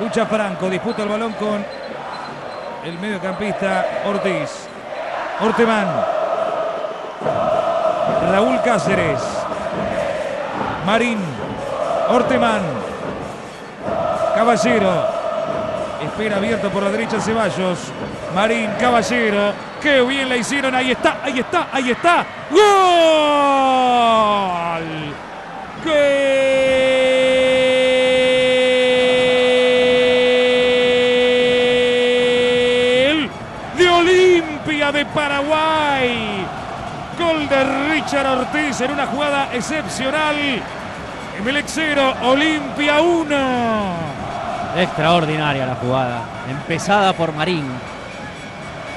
Lucha Franco, disputa el balón con el mediocampista Ortiz. Ortemán. Raúl Cáceres. Marín. Ortemán. Caballero. Espera abierto por la derecha Ceballos. Marín, Caballero. Qué bien la hicieron. Ahí está, ahí está, ahí está. ¡Gol! ¡Gol! De Olimpia de Paraguay. Gol de Richard Ortiz en una jugada excepcional. Emelec 0, Olimpia 1. Extraordinaria la jugada, empezada por Marín.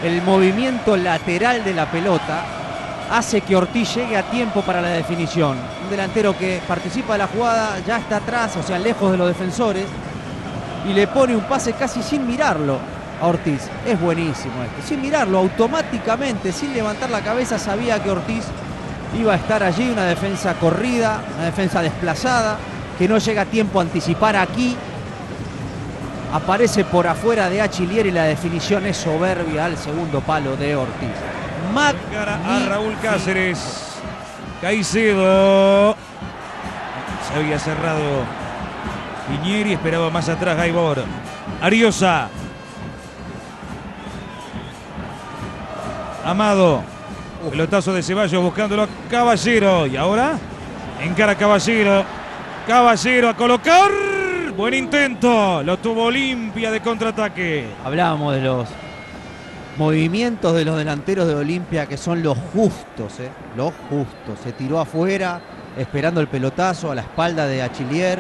El movimiento lateral de la pelota hace que Ortiz llegue a tiempo para la definición. Un delantero que participa de la jugada ya está atrás, o sea, lejos de los defensores, y le pone un pase casi sin mirarlo a Ortiz. Es buenísimo esto. Sin mirarlo, automáticamente, sin levantar la cabeza, sabía que Ortiz iba a estar allí, una defensa corrida, una defensa desplazada, que no llega a tiempo a anticipar aquí. Aparece por afuera de Achillier y la definición es soberbia al segundo palo de Ortiz. Cara a Raúl Cáceres. Caicedo. Se había cerrado Piñeri, esperaba más atrás Gaibor. Ariosa. Amado. Pelotazo de Ceballos buscándolo a Caballero. Y ahora encara Caballero. Caballero a colocar. Buen intento. Lo tuvo Olimpia de contraataque. Hablábamos de los movimientos de los delanteros de Olimpia que son los justos, ¿eh? los justos. Se tiró afuera esperando el pelotazo a la espalda de Achillier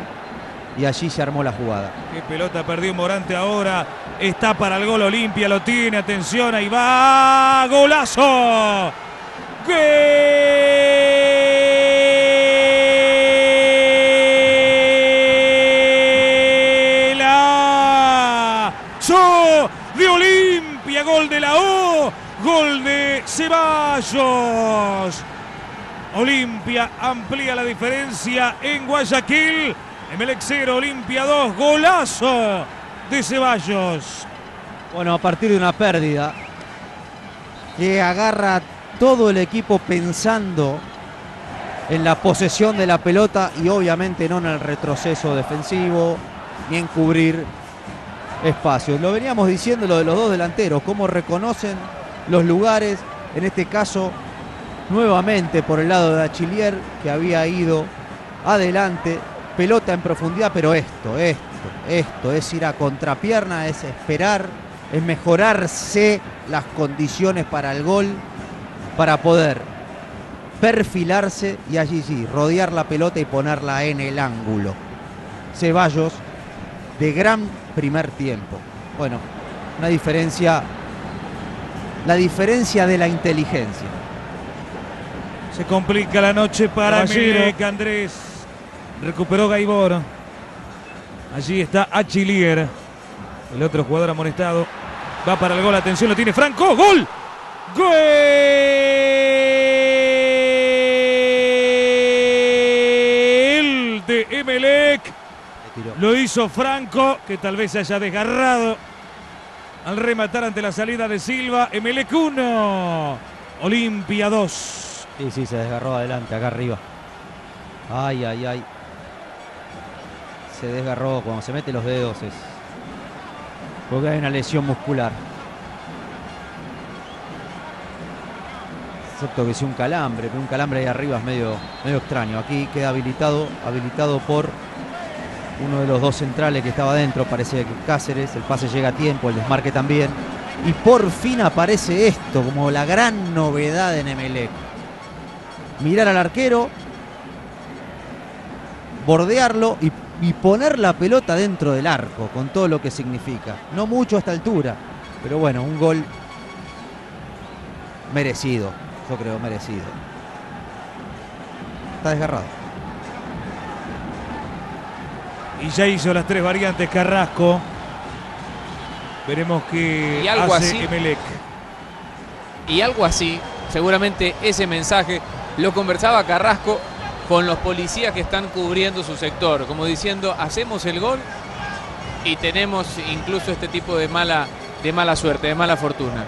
y allí se armó la jugada. Qué pelota perdió Morante ahora. Está para el gol Olimpia, lo tiene. Atención, ahí va. ¡Golazo! ¡Golazo! De Olimpia, gol de la O. Gol de Ceballos. Olimpia amplía la diferencia en Guayaquil. Emelec 0, Olimpia 2, golazo de Ceballos. Bueno, a partir de una pérdida que agarra todo el equipo pensando en la posesión de la pelota y obviamente no en el retroceso defensivo ni en cubrir espacios. Lo veníamos diciendo lo de los dos delanteros, cómo reconocen los lugares, en este caso nuevamente por el lado de Achillier que había ido adelante, pelota en profundidad, pero esto, esto, esto es ir a contrapierna, es esperar, es mejorarse las condiciones para el gol, para poder perfilarse y allí sí, rodear la pelota y ponerla en el ángulo. Ceballos de gran primer tiempo. Bueno, una diferencia, la diferencia de la inteligencia. Se complica la noche para Caballero. Emelec, Andrés. Recuperó Gaibor. Allí está Achillier. El otro jugador amonestado. Va para el gol. Atención, lo tiene Franco. ¡Gol! ¡Gol! De Emelec. Lo hizo Franco, que tal vez se haya desgarrado al rematar ante la salida de Silva. Emelec 1. Olimpia 2. Sí, sí, se desgarró adelante, acá arriba. Ay, ay, ay. Se desgarró cuando se mete los dedos. Es porque hay una lesión muscular. Excepto que sea un calambre, pero un calambre ahí arriba es medio, medio extraño. Aquí queda habilitado, habilitado por uno de los dos centrales que estaba adentro. Parece que Cáceres, el pase llega a tiempo, el desmarque también. Y por fin aparece esto como la gran novedad en Emelec. Mirar al arquero, bordearlo y, y poner la pelota dentro del arco, con todo lo que significa. No mucho a esta altura, pero bueno, un gol merecido, yo creo merecido. Está desgarrado. Y ya hizo las tres variantes Carrasco. Veremos qué Y algo hace así. Emelec. Y algo así, seguramente ese mensaje lo conversaba Carrasco con los policías que están cubriendo su sector, como diciendo, hacemos el gol y tenemos incluso este tipo de mala, de mala suerte, de mala fortuna.